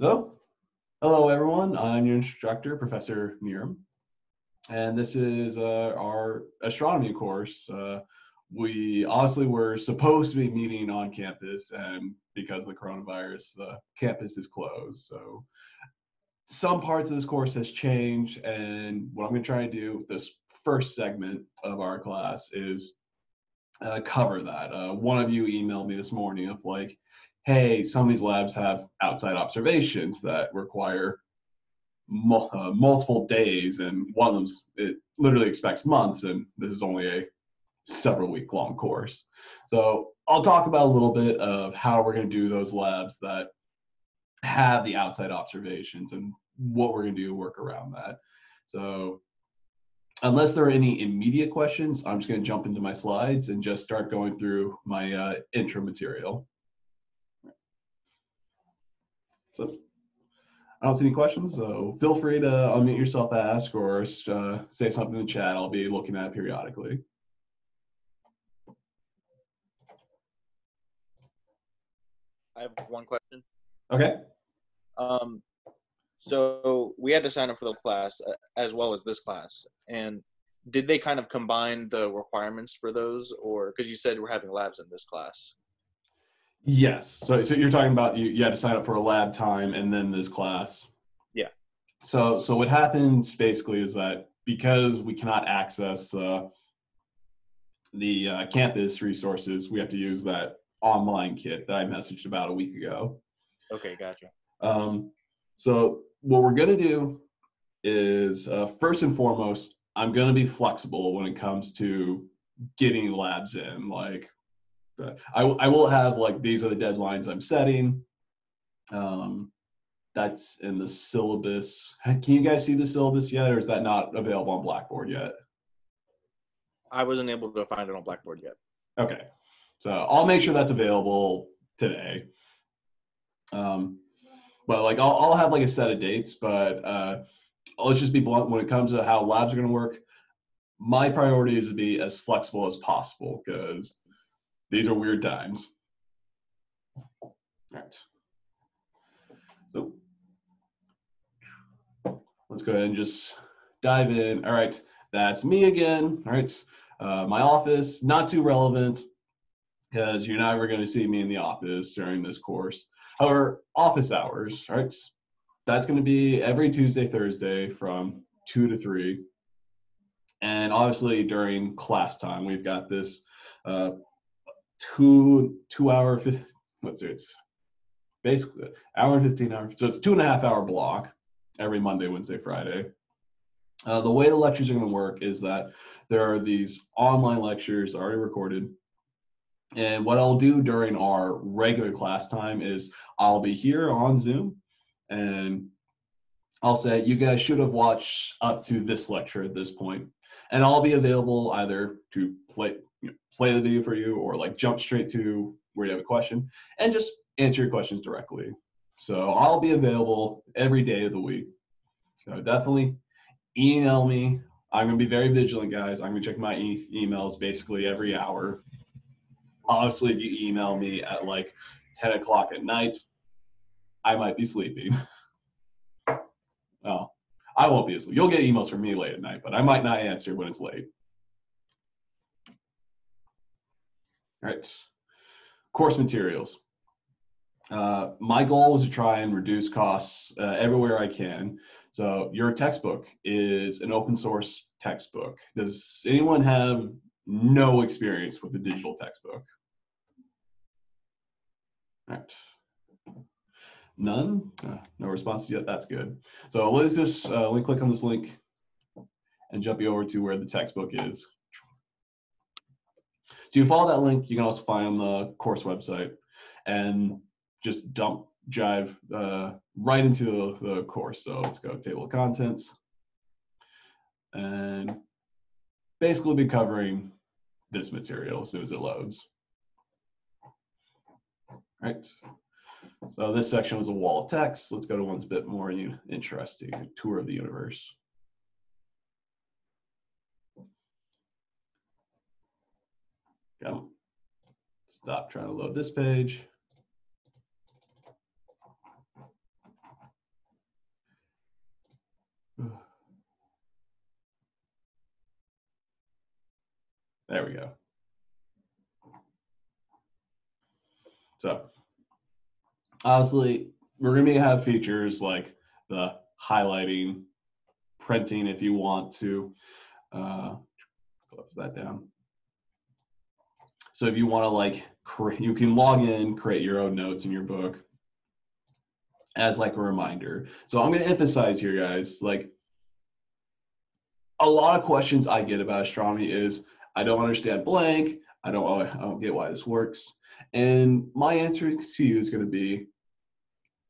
So, hello everyone. I'm your instructor, Professor Nerem, and this is uh, our astronomy course. Uh, we honestly were supposed to be meeting on campus, and because of the coronavirus, the campus is closed. So, some parts of this course has changed, and what I'm going to try to do this first segment of our class is uh, cover that. Uh, one of you emailed me this morning of like, hey, some of these labs have outside observations that require uh, multiple days, and one of them it literally expects months, and this is only a several week long course. So I'll talk about a little bit of how we're going to do those labs that have the outside observations and what we're going to do to work around that. So unless there are any immediate questions, I'm just going to jump into my slides and just start going through my uh, intro material. So I don't see any questions, so feel free to unmute yourself, ask, or uh, say something in the chat. I'll be looking at it periodically. I have one question. Okay. Um, so we had to sign up for the class uh, as well as this class, and did they kind of combine the requirements for those, or because you said we're having labs in this class? Yes. So, so you're talking about you, you had to sign up for a lab time and then this class. Yeah. So, so what happens basically is that because we cannot access uh, the uh, campus resources, we have to use that online kit that I messaged about a week ago. Okay, gotcha. Um, so what we're going to do is uh, first and foremost, I'm going to be flexible when it comes to getting labs in. Like, uh, I, I will have like these are the deadlines I'm setting. Um, that's in the syllabus. Can you guys see the syllabus yet, or is that not available on Blackboard yet? I wasn't able to find it on Blackboard yet. Okay, so I'll make sure that's available today. Um, but like I'll, I'll have like a set of dates, but uh, let's just be blunt when it comes to how labs are going to work. My priority is to be as flexible as possible because these are weird times. All right. So let's go ahead and just dive in. All right, that's me again. All right, uh, my office, not too relevant because you're never going to see me in the office during this course. However, office hours, right? That's going to be every Tuesday, Thursday from 2 to 3. And obviously during class time, we've got this uh, two two hour, what's it? It's basically hour and 15 hours. So it's two and a half hour block every Monday, Wednesday, Friday. Uh, the way the lectures are going to work is that there are these online lectures already recorded and what I'll do during our regular class time is I'll be here on Zoom and I'll say, you guys should have watched up to this lecture at this point. And I'll be available either to play, you know, play the video for you or like jump straight to where you have a question and just answer your questions directly. So I'll be available every day of the week. So definitely email me. I'm going to be very vigilant, guys. I'm to check my e- emails basically every hour Obviously, if you email me at like 10 o'clock at night, I might be sleeping. well, I won't be asleep. You'll get emails from me late at night, but I might not answer when it's late. Right. Course materials. Uh, my goal is to try and reduce costs uh, everywhere I can. So your textbook is an open source textbook. Does anyone have no experience with the digital textbook? All right. None? Uh, no responses yet. That's good. So let's just uh, let me click on this link and jump you over to where the textbook is. So you follow that link, you can also find on the course website and just dump Jive uh, right into the, the course. So let's go table of contents and basically be covering this material as soon as it loads. Right. So this section was a wall of text. Let's go to one's a bit more interesting, tour of the universe. go. Stop trying to load this page. There we go. So obviously we're going to have features like the highlighting, printing if you want to. Uh, close that down. So if you want to like, create, you can log in, create your own notes in your book as like a reminder. So I'm going to emphasize here, guys, like a lot of questions I get about astronomy is I don't understand blank. I don't, I don't get why this works. And my answer to you is going to be,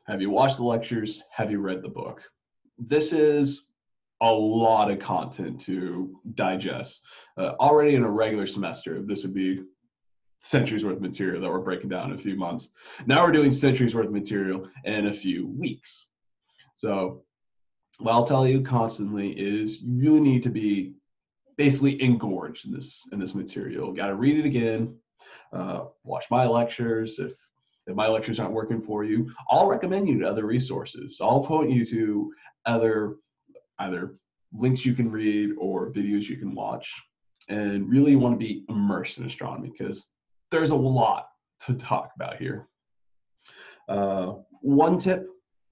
have you watched the lectures? Have you read the book? This is a lot of content to digest. Uh, already in a regular semester, this would be centuries worth of material that we're breaking down in a few months. Now we're doing centuries worth of material in a few weeks. So what I'll tell you constantly is you really need to be basically engorged in this in this material. Got to read it again. Uh, watch my lectures. If if my lectures aren't working for you, I'll recommend you to other resources. I'll point you to other either links you can read or videos you can watch and really want to be immersed in astronomy because there's a lot to talk about here. Uh, one tip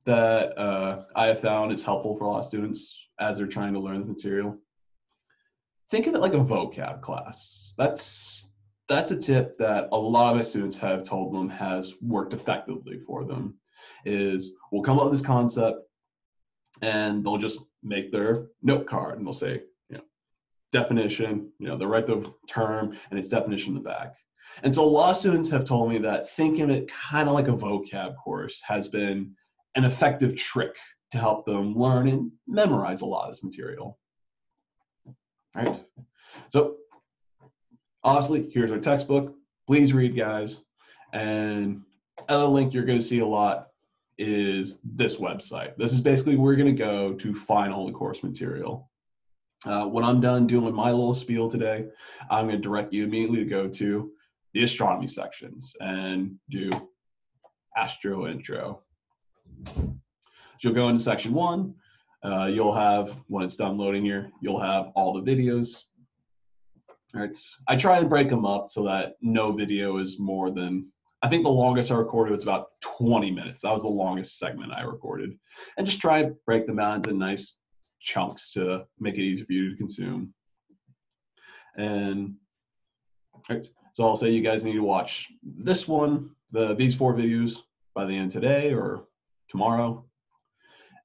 that uh, I have found is helpful for a lot of students as they're trying to learn the material. Think of it like a vocab class. That's that's a tip that a lot of my students have told them has worked effectively for them. Is we'll come up with this concept, and they'll just make their note card and they'll say, you know, definition. You know, they'll write the term and its definition in the back. And so of students have told me that thinking of it kind of like a vocab course has been an effective trick to help them learn and memorize a lot of this material. Right. So obviously, here's our textbook. Please read, guys. And other link you're going to see a lot is this website. This is basically where we're going to go to find all the course material. Uh, when I'm done doing my little spiel today, I'm going to direct you immediately to go to the astronomy sections and do astro intro. So you'll go into section one. Uh, you'll have, when it's done loading here, you'll have all the videos. All right. I try and break them up so that no video is more than, I think the longest I recorded was about 20 minutes. That was the longest segment I recorded. And just try and break them out into nice chunks to make it easy for you to consume. And all right. So I'll say you guys need to watch this one, the these four videos by the end today or tomorrow.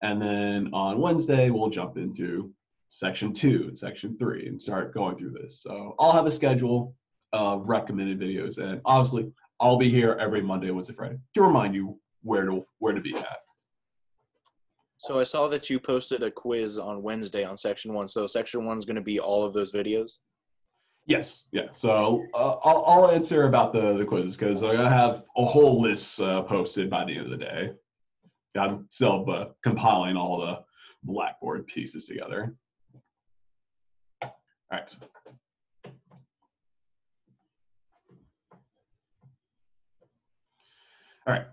And then on Wednesday, we'll jump into section two and section three and start going through this. So I'll have a schedule of recommended videos. And obviously, I'll be here every Monday, Wednesday, Friday to remind you where to where to be at. So I saw that you posted a quiz on Wednesday on section one. So section one is going to be all of those videos. Yes, yeah. So uh, I'll, I'll answer about the, the quizzes because I'm gonna have a whole list uh, posted by the end of the day. I'm still uh, compiling all the Blackboard pieces together. All right. All right.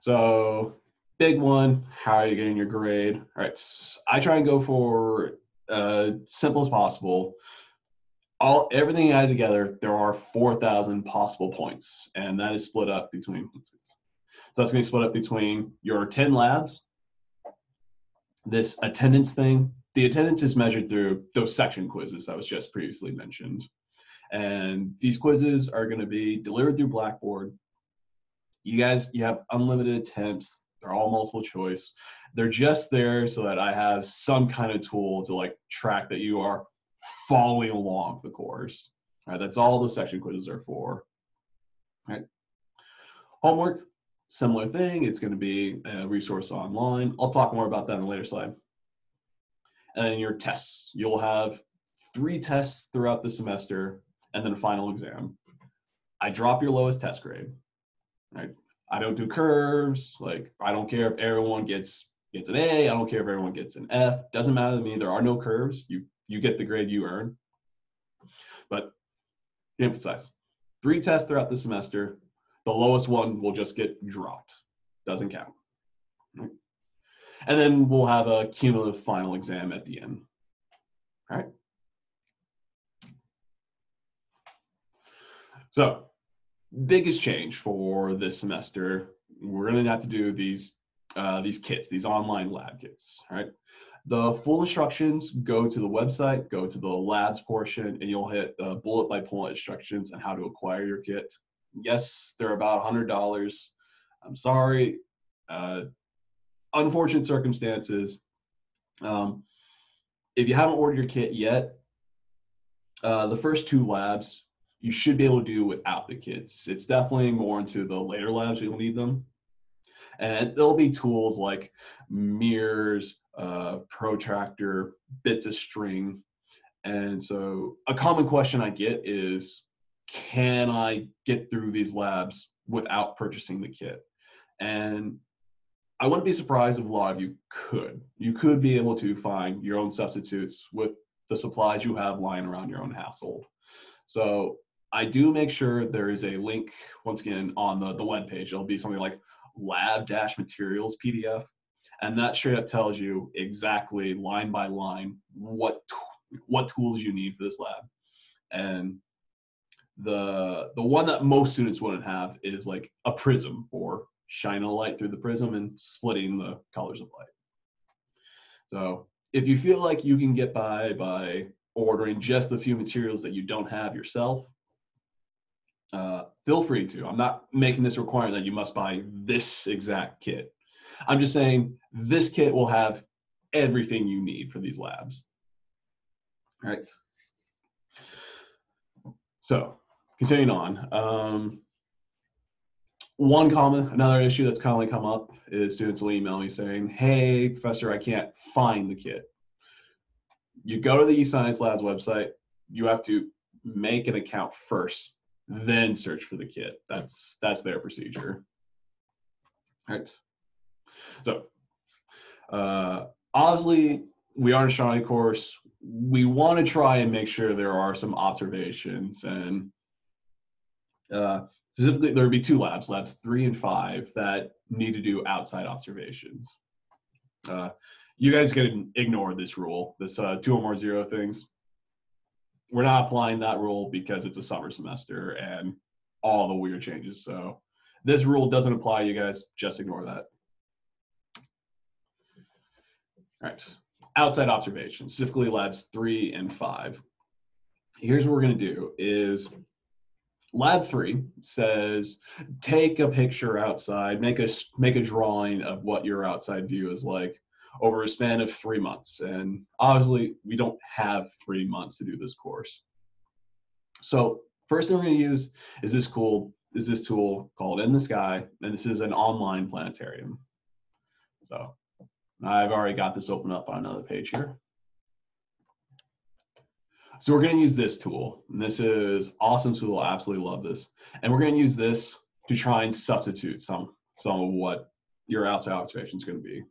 So big one, how are you getting your grade? All right. I try and go for uh, simple as possible all everything added together, there are 4,000 possible points, and that is split up between. So that's going to be split up between your 10 labs, this attendance thing. The attendance is measured through those section quizzes that was just previously mentioned. And these quizzes are going to be delivered through Blackboard. You guys, you have unlimited attempts. They're all multiple choice. They're just there so that I have some kind of tool to like track that you are following along the course. All right, that's all the section quizzes are for. All right. Homework, similar thing. It's going to be a resource online. I'll talk more about that in a later slide. And then your tests. You'll have three tests throughout the semester and then a final exam. I drop your lowest test grade. Right? I don't do curves. Like I don't care if everyone gets gets an A. I don't care if everyone gets an F. Doesn't matter to me. There are no curves. You you get the grade you earn. But emphasize, three tests throughout the semester. The lowest one will just get dropped. Doesn't count. And then we'll have a cumulative final exam at the end. All right. So, biggest change for this semester, we're going to have to do these uh, these kits, these online lab kits. Right. The full instructions go to the website, go to the labs portion, and you'll hit uh, bullet by bullet instructions on how to acquire your kit. Yes, they're about $100. I'm sorry. Uh, unfortunate circumstances. Um, if you haven't ordered your kit yet, uh, the first two labs you should be able to do without the kits. It's definitely more into the later labs you'll need them. And there'll be tools like mirrors, uh, protractor, bits of string. And so a common question I get is, can I get through these labs without purchasing the kit? And I wouldn't be surprised if a lot of you could. You could be able to find your own substitutes with the supplies you have lying around your own household. So I do make sure there is a link once again on the, the web page. It'll be something like lab dash materials PDF. And that straight up tells you exactly line by line what what tools you need for this lab. And the the one that most students wouldn't have is like a prism for shining a light through the prism and splitting the colors of light. So if you feel like you can get by by ordering just the few materials that you don't have yourself, uh, feel free to. I'm not making this requirement that you must buy this exact kit. I'm just saying this kit will have everything you need for these labs. All right. So continuing on. Um, one common, another issue that's commonly come up is students will email me saying, hey, professor, I can't find the kit. You go to the eScience Labs website, you have to make an account first, then search for the kit. That's that's their procedure. All right. So uh, obviously we are in a astronomy course. We want to try and make sure there are some observations and uh, specifically there would be two labs, labs three and five, that need to do outside observations. Uh, you guys can ignore this rule, this uh, two or more zero things. We're not applying that rule because it's a summer semester and all the weird changes. So this rule doesn't apply, you guys. Just ignore that. All right, outside observations, specifically labs three and five. Here's what we're gonna do is lab three says take a picture outside make a make a drawing of what your outside view is like over a span of three months and obviously we don't have three months to do this course so first thing we're going to use is this cool is this tool called in the sky and this is an online planetarium so i've already got this open up on another page here so we're going to use this tool. And this is awesome tool. I absolutely love this. And we're going to use this to try and substitute some, some of what your outside observation is going to be.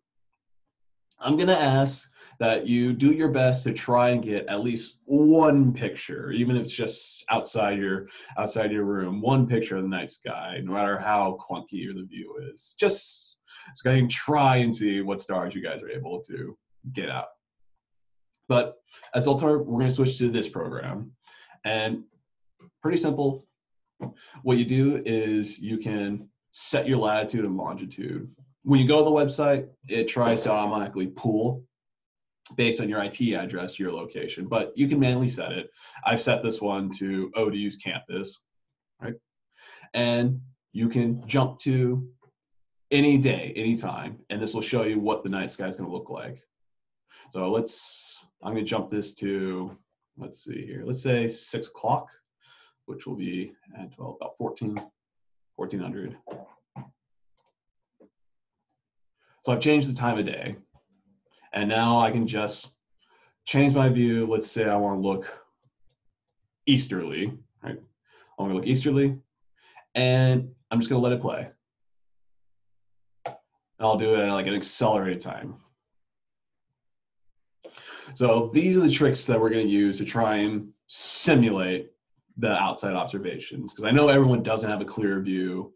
I'm going to ask that you do your best to try and get at least one picture, even if it's just outside your outside your room, one picture of the night sky, no matter how clunky the view is. Just so I can try and see what stars you guys are able to get out. But as alternative, we're going to switch to this program. And pretty simple. What you do is you can set your latitude and longitude. When you go to the website, it tries to automatically pull based on your IP address, your location, but you can manually set it. I've set this one to ODU's campus, right? And you can jump to any day, anytime, and this will show you what the night sky is going to look like. So let's I'm going to jump this to, let's see here, let's say six o'clock, which will be at 12, about 14, 1400. So I've changed the time of day. And now I can just change my view. Let's say I want to look easterly, right? I want to look easterly. And I'm just going to let it play. And I'll do it at like an accelerated time. So these are the tricks that we're going to use to try and simulate the outside observations because I know everyone doesn't have a clear view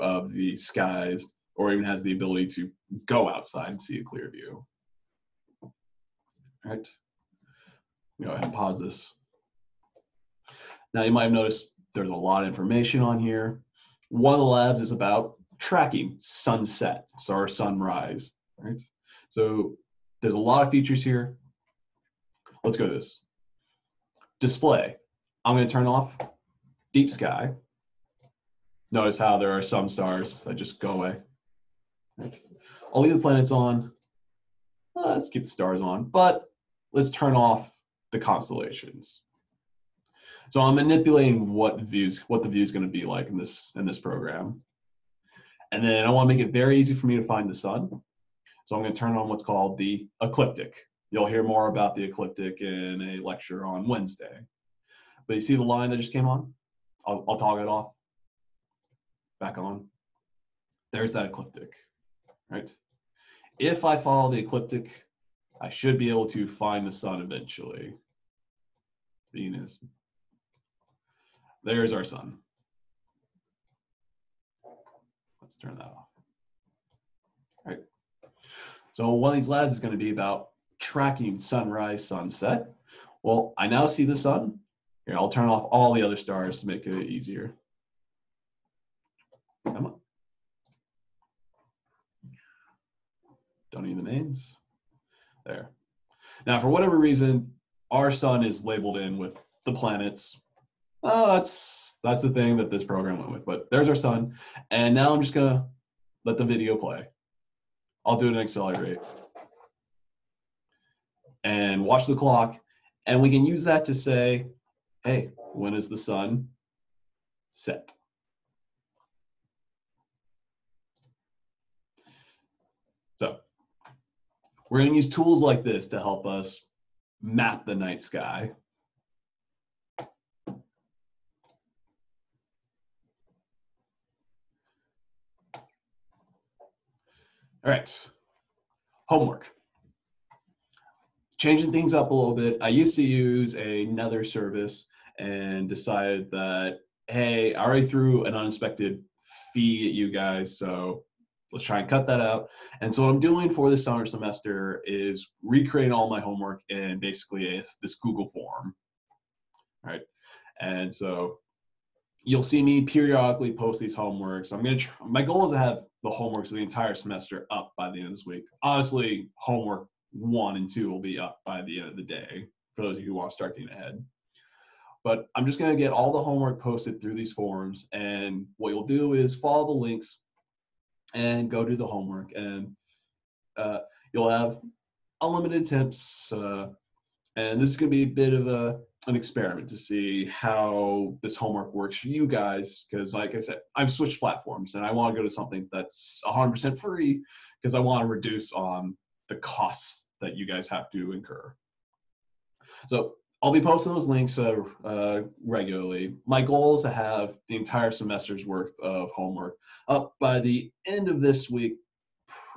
of the skies or even has the ability to go outside and see a clear view. All right. Go ahead and pause this. Now you might have noticed there's a lot of information on here. One of the labs is about tracking sunset or sunrise, right? So there's a lot of features here. Let's go to this. Display. I'm going to turn off deep sky. Notice how there are some stars that just go away. I'll leave the planets on. Well, let's keep the stars on, but let's turn off the constellations. So I'm manipulating what views, what the view is going to be like in this in this program. And then I want to make it very easy for me to find the sun. So I'm going to turn on what's called the ecliptic. You'll hear more about the ecliptic in a lecture on Wednesday. But you see the line that just came on? I'll, I'll toggle it off. Back on. There's that ecliptic, right? If I follow the ecliptic, I should be able to find the sun eventually. Venus. There's our sun. Let's turn that off. All right. So one of these labs is going to be about tracking sunrise, sunset. Well, I now see the sun. Here, I'll turn off all the other stars to make it easier. Come on. Don't need the names. There. Now, for whatever reason, our sun is labeled in with the planets. Oh, that's that's the thing that this program went with. But there's our sun. And now I'm just gonna let the video play. I'll do it in accelerate. And watch the clock. And we can use that to say, hey, when is the sun set? So we're going to use tools like this to help us map the night sky. All right, homework. Changing things up a little bit. I used to use another service and decided that, hey, I already threw an unexpected fee at you guys, so let's try and cut that out. And so what I'm doing for this summer semester is recreating all my homework in basically a, this Google form, right? And so you'll see me periodically post these homeworks. I'm gonna. Try, my goal is to have the homeworks of the entire semester up by the end of this week. Honestly, homework one and two will be up by the end of the day for those of you who want to start getting ahead. But I'm just gonna get all the homework posted through these forums, and what you'll do is follow the links and go do the homework, and uh, you'll have unlimited attempts. Uh, and this is gonna be a bit of a an experiment to see how this homework works for you guys. Because, like I said, I've switched platforms and I want to go to something that's 100% free because I want to reduce on the costs that you guys have to incur. So I'll be posting those links uh, uh, regularly. My goal is to have the entire semester's worth of homework up by the end of this week.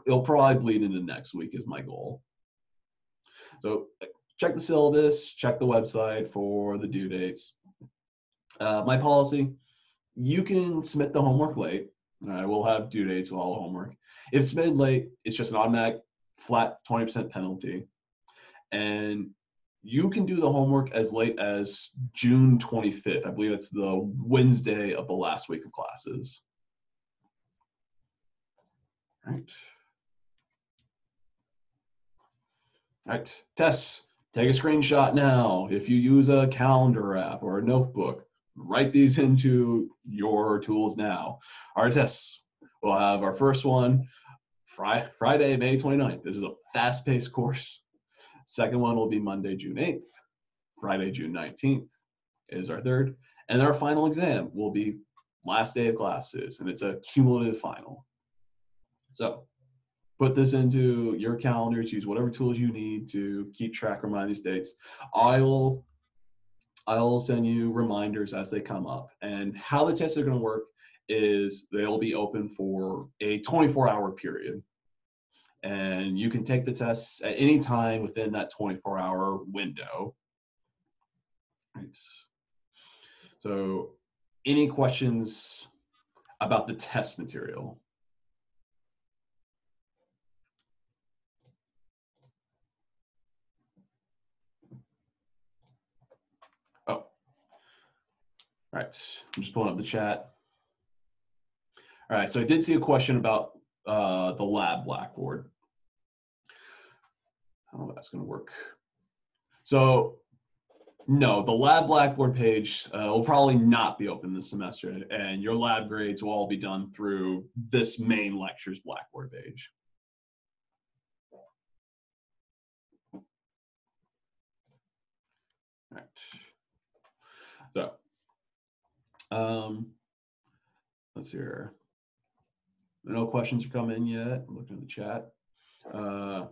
It'll probably bleed into next week is my goal. So check the syllabus, check the website for the due dates. Uh, my policy, you can submit the homework late. I will have due dates with all the homework. If submitted late, it's just an automatic flat 20% penalty. And you can do the homework as late as June 25th. I believe it's the Wednesday of the last week of classes. All right. All right, tests. Take a screenshot now. If you use a calendar app or a notebook, write these into your tools now. Our tests. We'll have our first one Friday, May 29th. This is a fast paced course. Second one will be Monday, June 8th. Friday, June 19th is our third. And our final exam will be last day of classes, and it's a cumulative final. So put this into your calendars, use whatever tools you need to keep track, remind these dates. I'll I'll send you reminders as they come up. And how the tests are going to work is they'll be open for a 24 hour period. And you can take the tests at any time within that 24 hour window. Right. So, any questions about the test material? Oh, all right, I'm just pulling up the chat. All right, so I did see a question about uh, the lab Blackboard. How that's going to work. So no, the lab Blackboard page uh, will probably not be open this semester, and your lab grades will all be done through this main lectures Blackboard page. All right. So, um, let's see here. No questions are coming in yet. I'm looking at the chat. Uh,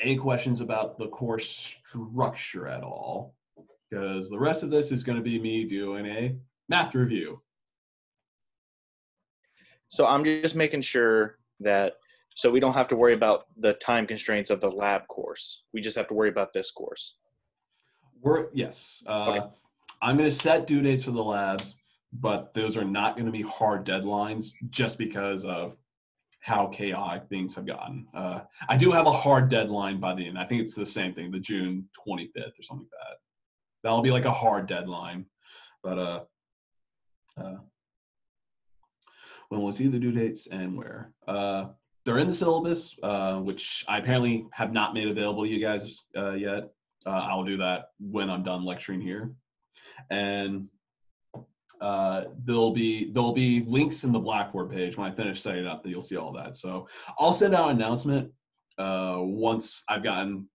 any questions about the course structure at all? Because the rest of this is going to be me doing a math review. So I'm just making sure that so we don't have to worry about the time constraints of the lab course. We just have to worry about this course. We're yes. Uh, okay. I'm going to set due dates for the labs, but those are not going to be hard deadlines just because of how chaotic things have gotten. Uh, I do have a hard deadline by the end. I think it's the same thing, the June 25th or something like that. That'll be like a hard deadline. But uh, uh, when we'll see the due dates and where. Uh, they're in the syllabus, uh, which I apparently have not made available to you guys uh, yet. Uh, I'll do that when I'm done lecturing here. And uh, there'll be there'll be links in the Blackboard page when I finish setting up that you'll see all that. So I'll send out an announcement uh, once I've gotten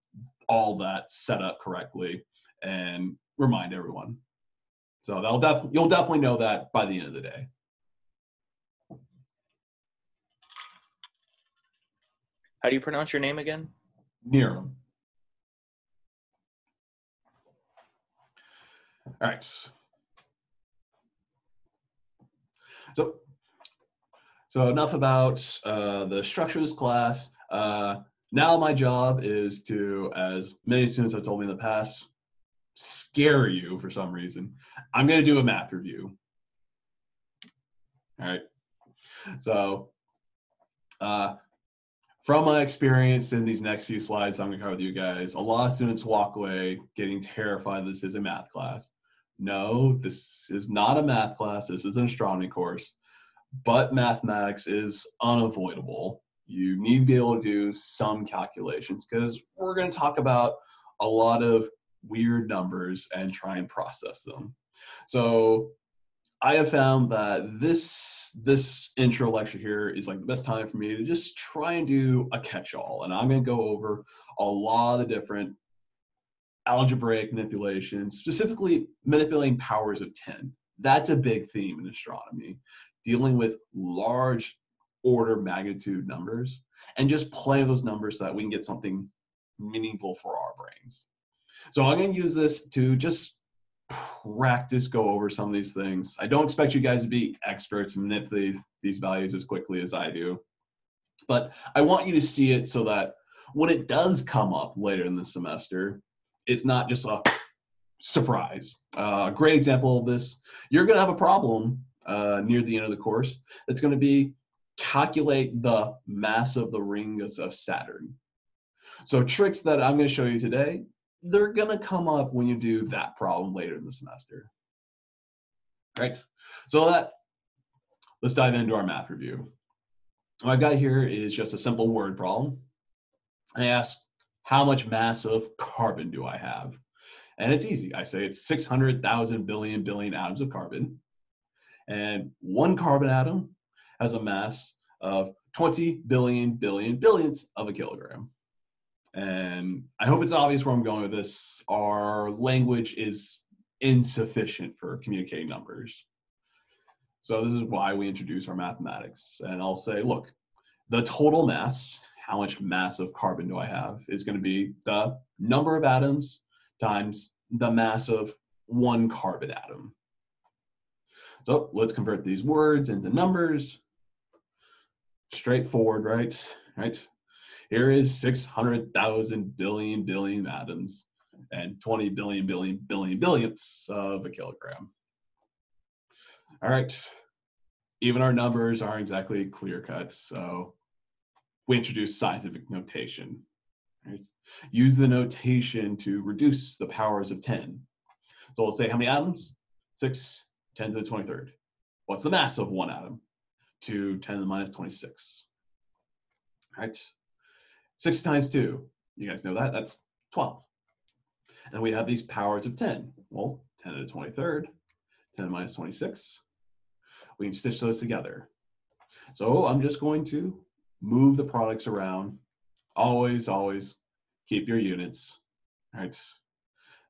all that set up correctly and remind everyone. So that'll def- you'll definitely know that by the end of the day. How do you pronounce your name again? Nerem. All right. So, so enough about uh, the structure of this class. Uh, now my job is to, as many students have told me in the past, scare you for some reason. I'm going to do a math review. All right. So, uh, from my experience in these next few slides, I'm going to cover with you guys. A lot of students walk away getting terrified this is a math class no, this is not a math class, this is an astronomy course, but mathematics is unavoidable. You need to be able to do some calculations because we're going to talk about a lot of weird numbers and try and process them. So I have found that this this intro lecture here is like the best time for me to just try and do a catch-all, and I'm going to go over a lot of the different algebraic manipulation, specifically manipulating powers of 10. That's a big theme in astronomy, dealing with large order magnitude numbers and just play those numbers so that we can get something meaningful for our brains. So I'm going to use this to just practice go over some of these things. I don't expect you guys to be experts and manipulate these values as quickly as I do, but I want you to see it so that when it does come up later in the semester, it's not just a surprise. Uh, a great example of this, you're going to have a problem uh, near the end of the course that's going to be calculate the mass of the rings of Saturn. So tricks that I'm going to show you today, they're going to come up when you do that problem later in the semester. Right? So that, let's dive into our math review. What I've got here is just a simple word problem. I ask how much mass of carbon do I have? And it's easy. I say it's 600,000 billion billion atoms of carbon. And one carbon atom has a mass of 20 billion billion billions of a kilogram. And I hope it's obvious where I'm going with this. Our language is insufficient for communicating numbers. So this is why we introduce our mathematics. And I'll say, look, the total mass how much mass of carbon do I have is going to be the number of atoms times the mass of one carbon atom. So let's convert these words into numbers. Straightforward, right? Right. Here is 600,000 billion billion atoms and 20 billion billion billion billionths of a kilogram. All right. Even our numbers aren't exactly clear cut. So we introduce scientific notation. Right? Use the notation to reduce the powers of 10. So we'll say how many atoms? 6 10 to the 23rd. What's the mass of one atom? To 10 to the minus 26. Right? 6 times 2. You guys know that? That's 12. And we have these powers of 10. Well, 10 to the 23rd, 10 to the minus 26. We can stitch those together. So I'm just going to move the products around. Always, always keep your units. Right?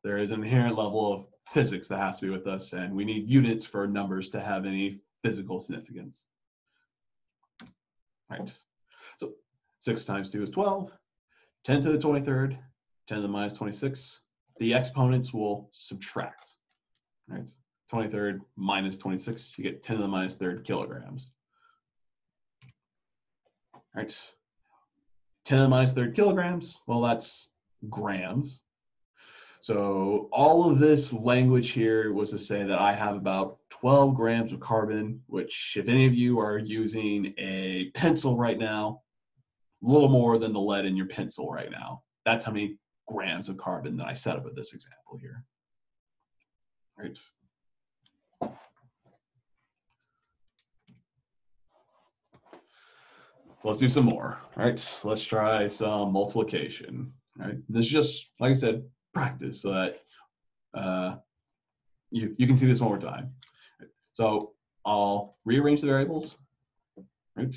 There is an inherent level of physics that has to be with us, and we need units for numbers to have any physical significance. Right. So 6 times 2 is 12. 10 to the 23rd, 10 to the minus 26. The exponents will subtract. Right. 23rd minus 26, you get 10 to the minus third kilograms. Right. 10 to the minus third kilograms, well, that's grams. So all of this language here was to say that I have about 12 grams of carbon, which if any of you are using a pencil right now, a little more than the lead in your pencil right now. That's how many grams of carbon that I set up with this example here. Right. Let's do some more. All right, let's try some multiplication. Right, this is just, like I said, practice so that uh, you, you can see this one more time. So I'll rearrange the variables, right?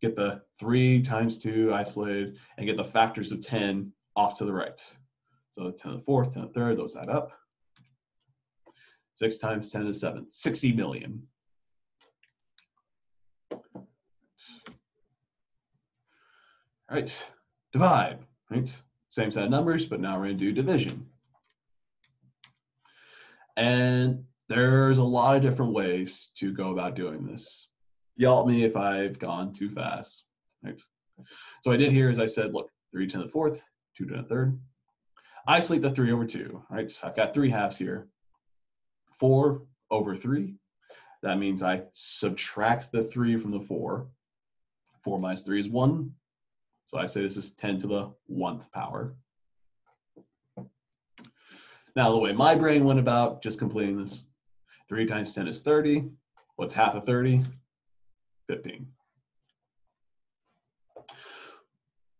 Get the three times two isolated and get the factors of 10 off to the right. So 10 to the fourth, 10 to the third, those add up. Six times 10 to the seventh, 60 million. Right, divide, right? Same set of numbers, but now we're to do division. And there's a lot of different ways to go about doing this. Yell at me if I've gone too fast. Right? So I did here is I said, look, 3 to the fourth, 2 to the third. Isolate the 3 over 2, right? So I've got three halves here. 4 over 3. That means I subtract the 3 from the 4. 4 minus 3 is 1. So I say this is 10 to the 1th power. Now, the way my brain went about just completing this, 3 times 10 is 30. What's half of 30? 15.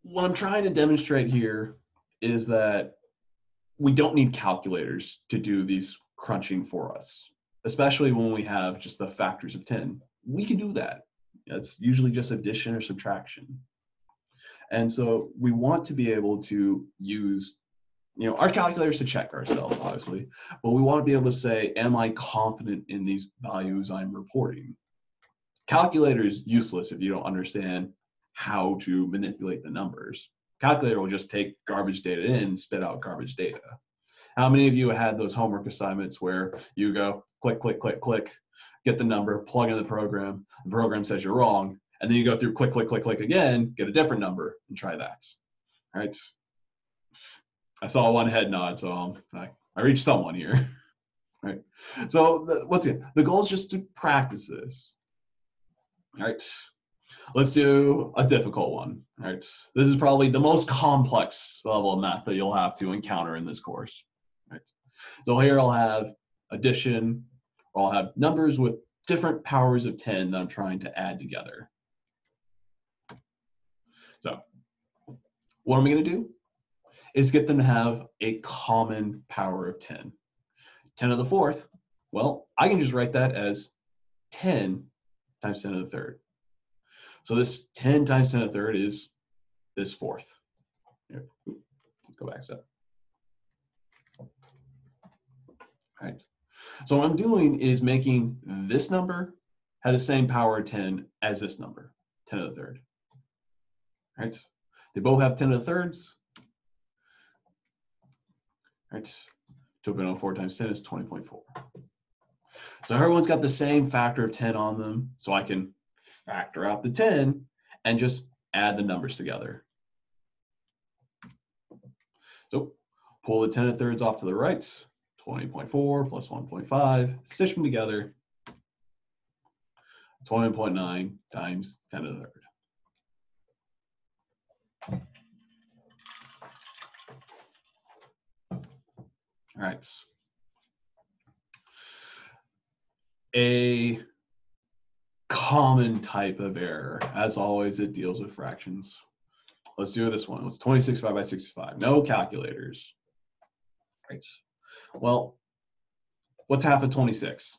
What I'm trying to demonstrate here is that we don't need calculators to do these crunching for us, especially when we have just the factors of 10. We can do that. It's usually just addition or subtraction. And so we want to be able to use, you know, our calculators to check ourselves, obviously, but we want to be able to say, am I confident in these values I'm reporting? Calculator is useless if you don't understand how to manipulate the numbers. Calculator will just take garbage data in, spit out garbage data. How many of you had those homework assignments where you go click, click, click, click, get the number, plug in the program, the program says you're wrong, and then you go through click, click, click, click again, get a different number, and try that. All right. I saw one head nod, so I, I reached someone here. Right. So the, once again, the goal is just to practice this. All right. Let's do a difficult one. All right. This is probably the most complex level of math that you'll have to encounter in this course. Right. So here I'll have addition, or I'll have numbers with different powers of 10 that I'm trying to add together. So what am I going to do? Is get them to have a common power of 10. 10 to the fourth, well, I can just write that as 10 times 10 to the third. So this 10 times 10 to the third is this fourth. Here, go back a step. All right. So what I'm doing is making this number have the same power of 10 as this number, 10 to the third right? They both have 10 to the thirds, right? 2.04 times 10 is 20.4. So everyone's got the same factor of 10 on them, so I can factor out the 10 and just add the numbers together. So pull the 10 to the thirds off to the right, 20.4 plus 1.5, stitch them together, 20.9 times 10 to the third. All right. a common type of error. As always, it deals with fractions. Let's do this one. It's 26 divided by 65. No calculators. Right. Well, what's half of 26?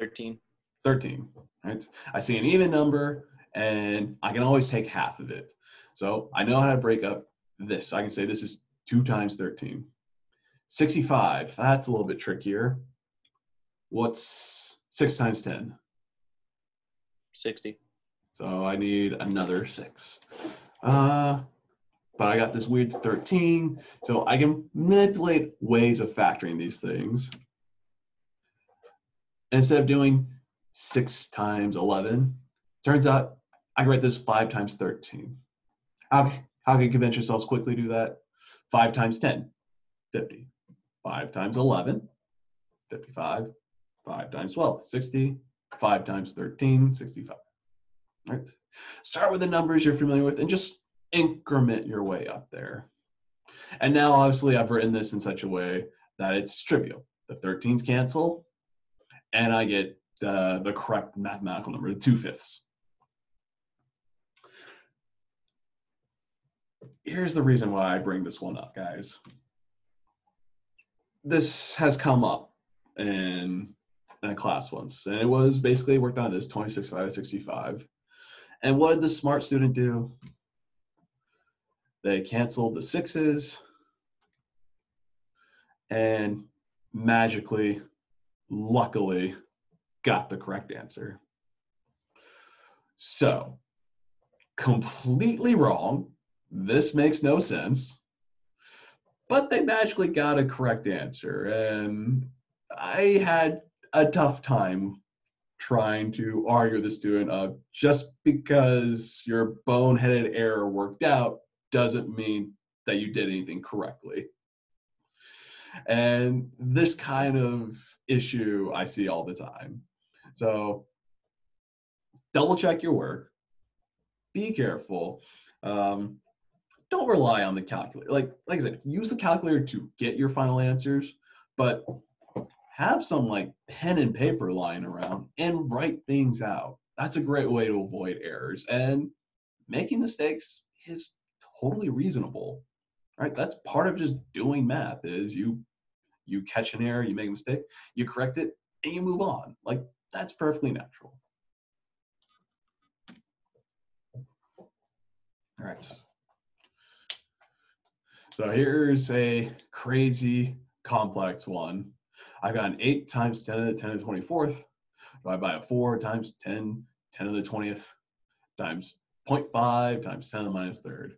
13. 13, right? I see an even number and I can always take half of it. So I know how to break up this. I can say this is 2 times 13. 65, that's a little bit trickier. What's 6 times 10? 60. So I need another 6. Uh, but I got this weird 13. So I can manipulate ways of factoring these things. Instead of doing 6 times 11, turns out I can write this 5 times 13. How, how can you convince yourselves quickly do that? 5 times 10, 50. 5 times 11, 55. 5 times 12, 60. 5 times 13, 65. Right? Start with the numbers you're familiar with and just increment your way up there. And now, obviously, I've written this in such a way that it's trivial. The 13s cancel, and I get the, the correct mathematical number, the 2 fifths. Here's the reason why I bring this one up, guys. This has come up in, in a class once, and it was basically worked on this 26 out of 65. And what did the smart student do? They canceled the sixes and magically, luckily, got the correct answer. So, completely wrong. This makes no sense. But they magically got a correct answer. And I had a tough time trying to argue the student of just because your boneheaded error worked out doesn't mean that you did anything correctly. And this kind of issue I see all the time. So double check your work, be careful. Um, don't rely on the calculator. Like like I said, use the calculator to get your final answers, but have some like pen and paper lying around and write things out. That's a great way to avoid errors. And making mistakes is totally reasonable. Right? That's part of just doing math is you you catch an error, you make a mistake, you correct it, and you move on. Like that's perfectly natural. All right. So here's a crazy complex one. I've got an 8 times 10 to the 10 to the 24th divided by a 4 times 10, 10 to the 20th times 0.5 times 10 to the minus third.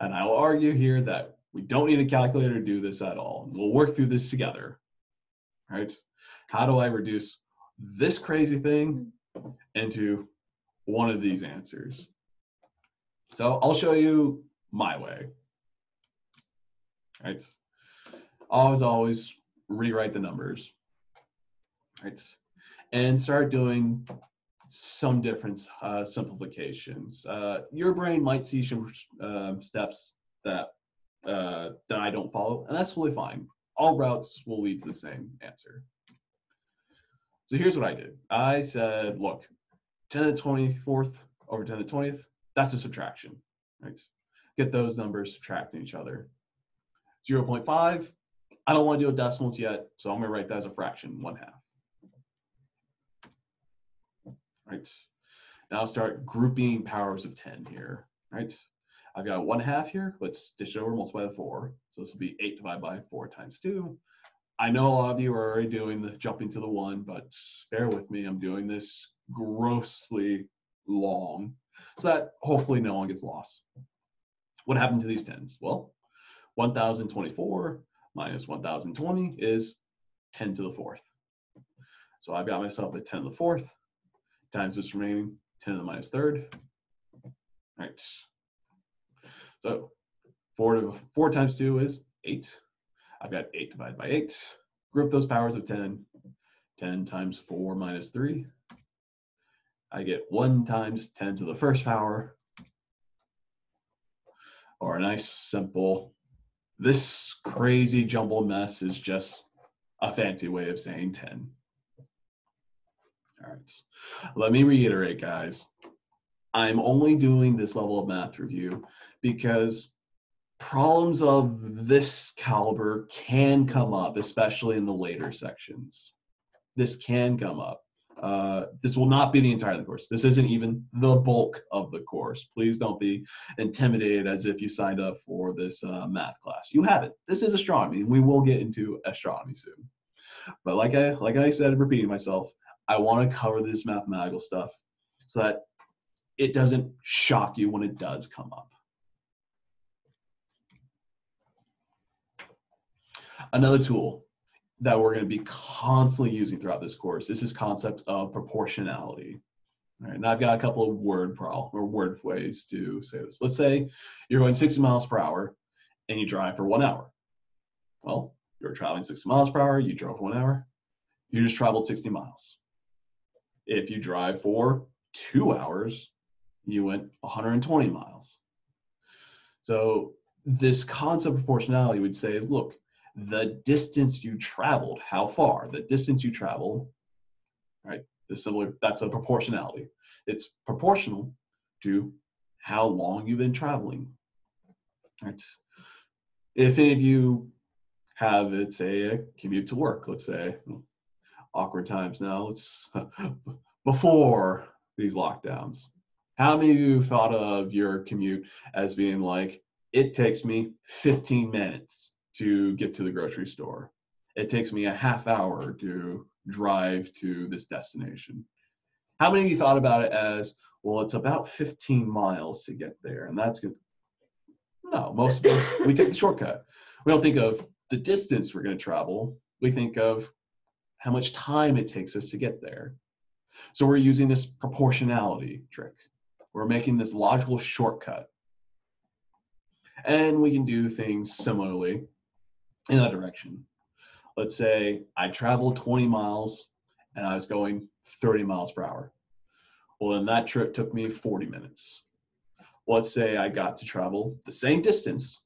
And I will argue here that we don't need a calculator to do this at all. We'll work through this together, right? How do I reduce this crazy thing into one of these answers? So I'll show you my way, right? Always, always rewrite the numbers, right? And start doing some different uh, simplifications. Uh, your brain might see some uh, steps that uh, that I don't follow, and that's totally fine. All routes will lead to the same answer. So here's what I did. I said, look, 10 to the 24th over 10 to the 20th, that's a subtraction, right? Get those numbers subtracting each other. 0.5, I don't want to do decimals yet, so I'm going to write that as a fraction, one half. Right. Now I'll start grouping powers of 10 here, right? I've got one half here. Let's stitch it over, multiply the four. So this will be eight divided by four times two. I know a lot of you are already doing the jumping to the one, but bear with me. I'm doing this grossly long so that hopefully no one gets lost. What happened to these tens? Well, 1024 minus 1020 is 10 to the fourth. So I've got myself a 10 to the fourth times this remaining 10 to the minus third. All right. So 4, to, 4 times 2 is 8. I've got 8 divided by 8. Group those powers of 10. 10 times 4 minus 3. I get 1 times 10 to the first power. Or a nice simple this crazy jumbled mess is just a fancy way of saying 10. All right. Let me reiterate, guys. I'm only doing this level of math review because problems of this caliber can come up, especially in the later sections. This can come up. Uh, this will not be the entire the course. This isn't even the bulk of the course. Please don't be intimidated as if you signed up for this uh, math class. You haven't. This is astronomy. and We will get into astronomy soon. But like I like I said, repeating myself, I want to cover this mathematical stuff so that it doesn't shock you when it does come up. Another tool that we're going to be constantly using throughout this course is this concept of proportionality. All right, and I've got a couple of word problem or word ways to say this. Let's say you're going 60 miles per hour and you drive for one hour. Well, you're traveling 60 miles per hour, you drove one hour, you just traveled 60 miles. If you drive for two hours, you went 120 miles. So this concept of proportionality would say is look, the distance you traveled, how far, the distance you traveled, right? The similar, that's a proportionality. It's proportional to how long you've been traveling. Right? If any of you have, it's a, a commute to work, let's say, awkward times now, let's, before these lockdowns. How many of you thought of your commute as being like, it takes me 15 minutes to get to the grocery store. It takes me a half hour to drive to this destination. How many of you thought about it as, well, it's about 15 miles to get there, and that's good? No, most of us, we take the shortcut. We don't think of the distance we're going to travel. We think of how much time it takes us to get there. So we're using this proportionality trick. We're making this logical shortcut. And we can do things similarly in that direction. Let's say I traveled 20 miles and I was going 30 miles per hour. Well, then that trip took me 40 minutes. Let's say I got to travel the same distance,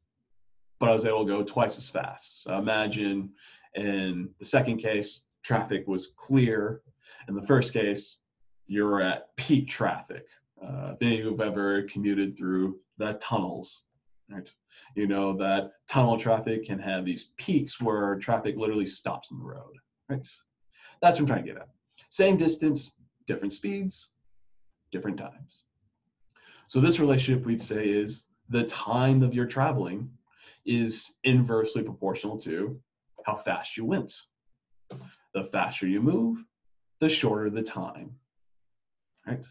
but I was able to go twice as fast. So imagine in the second case, traffic was clear. In the first case, you're at peak traffic. Uh, if any of you have ever commuted through the tunnels, right? You know that tunnel traffic can have these peaks where traffic literally stops on the road, right? That's what I'm trying to get at. Same distance, different speeds, different times. So this relationship we'd say is the time of your traveling is inversely proportional to how fast you went. The faster you move, the shorter the time, right?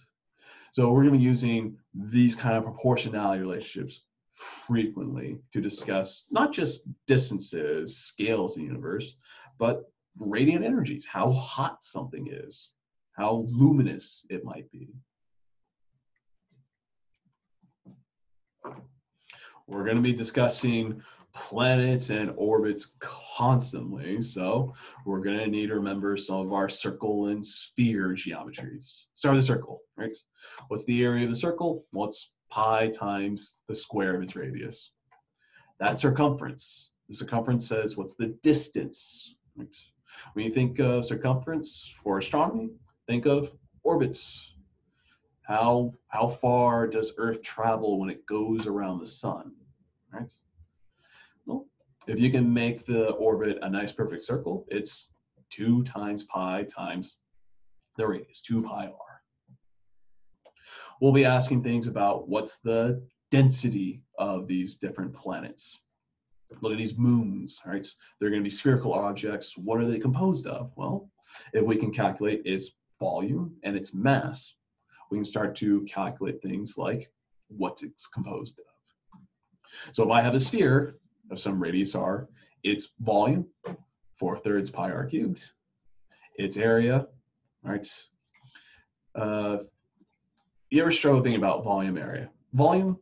So we're going to be using these kind of proportionality relationships frequently to discuss not just distances, scales in the universe, but radiant energies, how hot something is, how luminous it might be. We're going to be discussing planets and orbits constantly, so we're going to need to remember some of our circle and sphere geometries. Start with the circle, right? What's the area of the circle? What's pi times the square of its radius. That circumference. The circumference says what's the distance. Right? When you think of circumference for astronomy, think of orbits. How, how far does Earth travel when it goes around the sun? Right? Well, if you can make the orbit a nice perfect circle, it's 2 times pi times the radius, 2 pi r we'll be asking things about what's the density of these different planets. Look at these moons, right? They're going to be spherical objects. What are they composed of? Well, if we can calculate its volume and its mass, we can start to calculate things like what it's composed of. So if I have a sphere of some radius r, its volume, 4 thirds pi r cubed, its area, right, uh, you ever struggle thinking about volume area? Volume,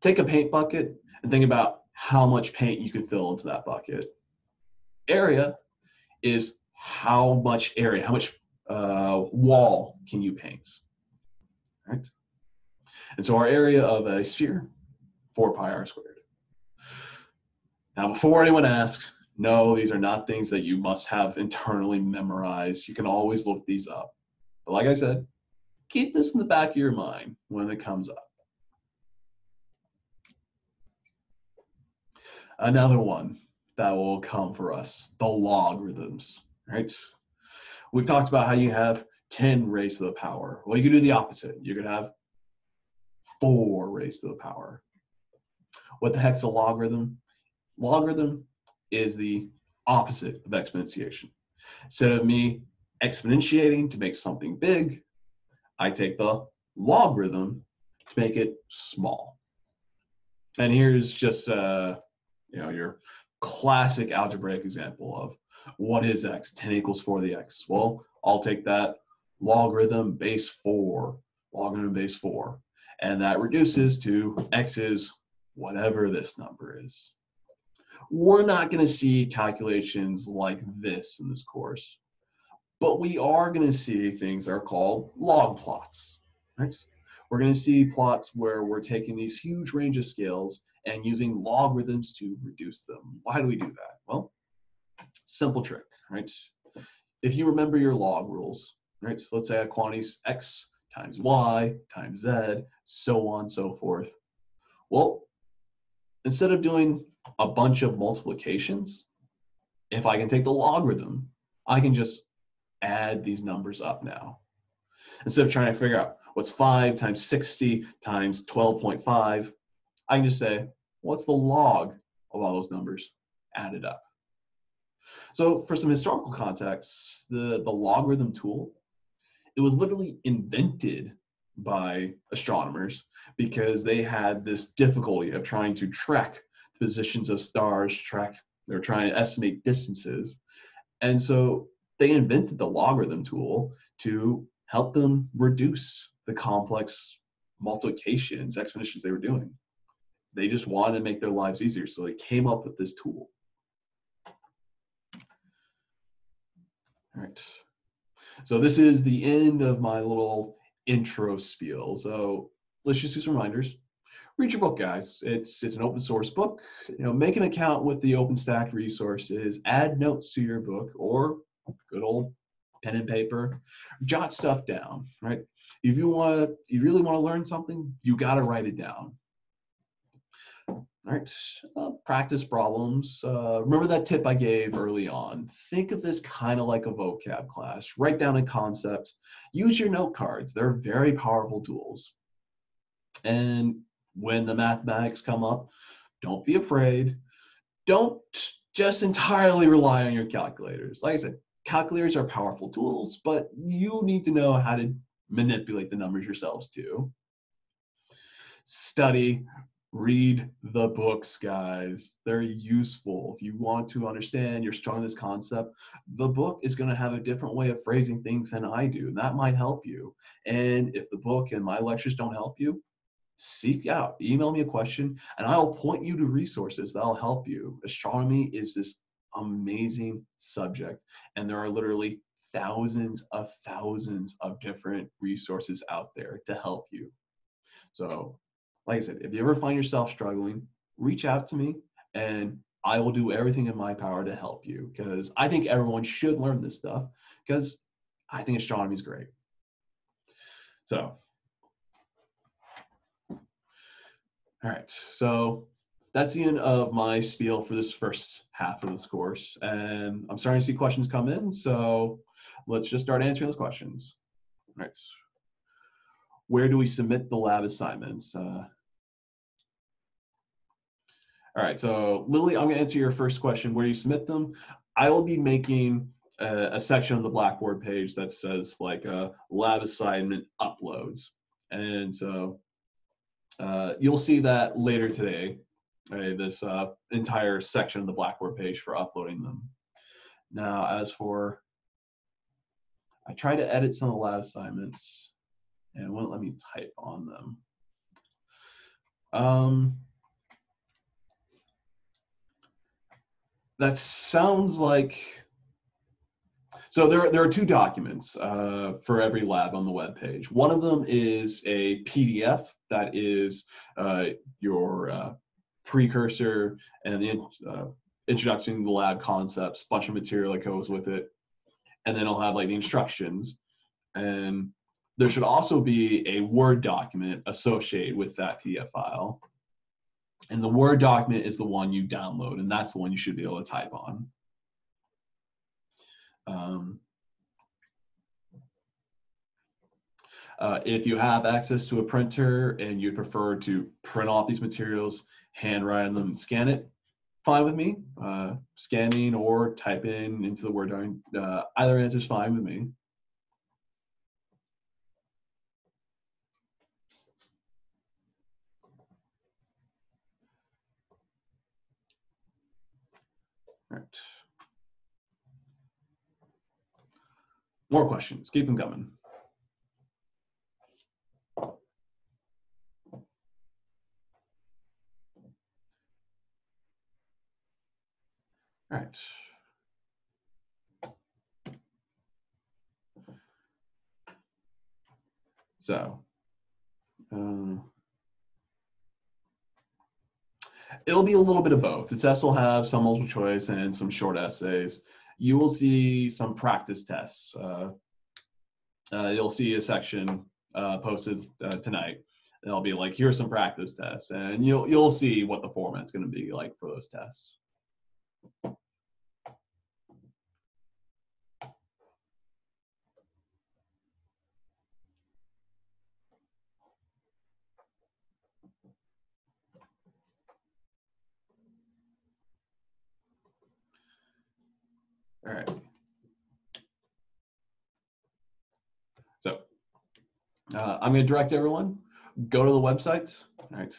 take a paint bucket and think about how much paint you can fill into that bucket. Area is how much area, how much uh, wall can you paint, right? And so our area of a sphere, 4 pi r squared. Now, before anyone asks, No, these are not things that you must have internally memorized. You can always look these up. But like I said, keep this in the back of your mind when it comes up. Another one that will come for us, the logarithms, right? We've talked about how you have 10 raised to the power. Well, you can do the opposite. You could have 4 raised to the power. What the heck's a logarithm? Logarithm is the opposite of exponentiation. Instead of me exponentiating to make something big, I take the logarithm to make it small. And here's just uh, you know your classic algebraic example of what is x? 10 equals 4 the x. Well, I'll take that logarithm base 4, logarithm base 4, and that reduces to x is whatever this number is. We're not going to see calculations like this in this course, but we are going to see things that are called log plots, right? We're going to see plots where we're taking these huge range of scales and using logarithms to reduce them. Why do we do that? Well, simple trick, right? If you remember your log rules, right? So let's say I have quantities x times y times z, so on and so forth. Well, instead of doing a bunch of multiplications, if I can take the logarithm, I can just add these numbers up now. Instead of trying to figure out what's 5 times 60 times 12.5, I can just say, what's the log of all those numbers added up? So for some historical context, the, the logarithm tool, it was literally invented by astronomers because they had this difficulty of trying to track the positions of stars, track, they're trying to estimate distances. And so they invented the logarithm tool to help them reduce the complex multiplications, exponentials they were doing. They just wanted to make their lives easier, so they came up with this tool. All right. So this is the end of my little intro spiel. So let's just do some reminders. Read your book, guys. It's it's an open source book. You know, make an account with the OpenStax resources. Add notes to your book, or good old pen and paper. Jot stuff down. Right. If you want to, you really want to learn something, you got to write it down. All right, uh, practice problems. Uh, remember that tip I gave early on. Think of this kind of like a vocab class. Write down a concept. Use your note cards. They're very powerful tools. And when the mathematics come up, don't be afraid. Don't just entirely rely on your calculators. Like I said, calculators are powerful tools, but you need to know how to manipulate the numbers yourselves too. Study, read the books guys. They're useful. If you want to understand you're strong in this concept the book is going to have a different way of phrasing things than i do and that might help you. And if the book and my lectures don't help you seek out email me a question and i'll point you to resources that'll help you. Astronomy is this amazing subject. And there are literally thousands of thousands of different resources out there to help you. So like I said, if you ever find yourself struggling, reach out to me and I will do everything in my power to help you because I think everyone should learn this stuff because I think astronomy is great. So, all right, so that's the end of my spiel for this first half of this course. And I'm starting to see questions come in, so let's just start answering those questions. All right. Where do we submit the lab assignments? Uh, all right, so Lily, I'm gonna answer your first question. Where do you submit them, I will be making a, a section of the Blackboard page that says like uh, lab assignment uploads. And so uh, you'll see that later today, this uh, entire section of the Blackboard page for uploading them. Now, as for, I try to edit some of the lab assignments and won't let me type on them. Um, that sounds like so there, there are two documents uh, for every lab on the web page. One of them is a PDF that is uh, your uh, precursor and the uh, introducing the lab concepts, bunch of material that goes with it, and then it'll have like the instructions. And there should also be a Word document associated with that PDF file. And the Word document is the one you download, and that's the one you should be able to type on. Um, uh, if you have access to a printer and you prefer to print off these materials, handwrite them, and scan it, fine with me. Uh, scanning or typing into the Word document, uh, either answer is fine with me. Right. More questions. Keep them coming. All right. So, uh, it'll be a little bit of both. The test will have some multiple choice and some short essays. You will see some practice tests. Uh, uh, you'll see a section uh, posted uh, tonight. It'll be like, here's some practice tests, and you'll you'll see what the format's going to be like for those tests. All right. So uh, I'm going to direct everyone. Go to the website. All right.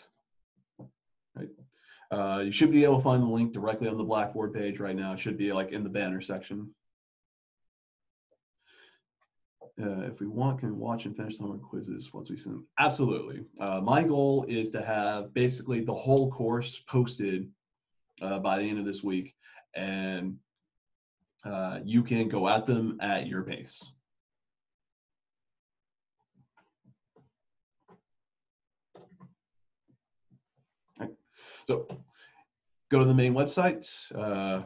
Uh, you should be able to find the link directly on the Blackboard page right now. It should be like in the banner section. Uh, if we want, can watch and finish some of the quizzes once we send them. Absolutely. Uh, my goal is to have basically the whole course posted uh, by the end of this week. And uh, you can go at them at your pace. Right. So go to the main website. Uh,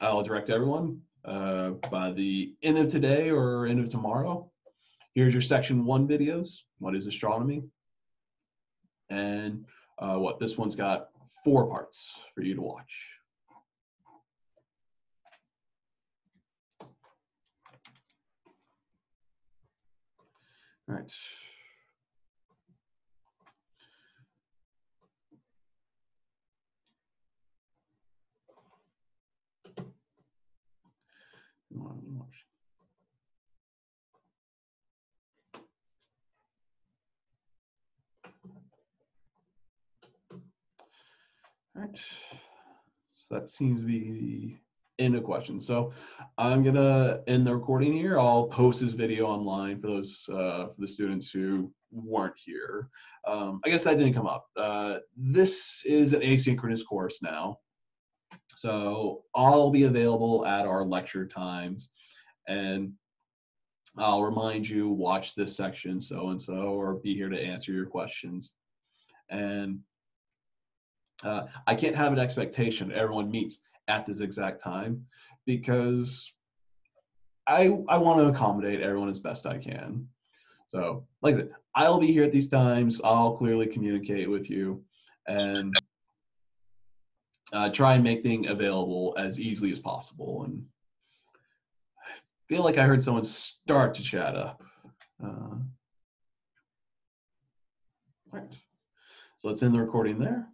I'll direct everyone uh, by the end of today or end of tomorrow. Here's your section one videos. What is astronomy? And uh, what this one's got four parts for you to watch. All right. All right. So that seems to be end of questions. So I'm gonna end the recording here. I'll post this video online for those uh, for the students who weren't here. Um, I guess that didn't come up. Uh, this is an asynchronous course now. So I'll be available at our lecture times and I'll remind you, watch this section so and so, or be here to answer your questions. And uh, I can't have an expectation everyone meets at this exact time because I I want to accommodate everyone as best I can. So, like I said, I'll be here at these times. I'll clearly communicate with you and uh, try and make things available as easily as possible. And I feel like I heard someone start to chat up. Uh, right. So let's end the recording there.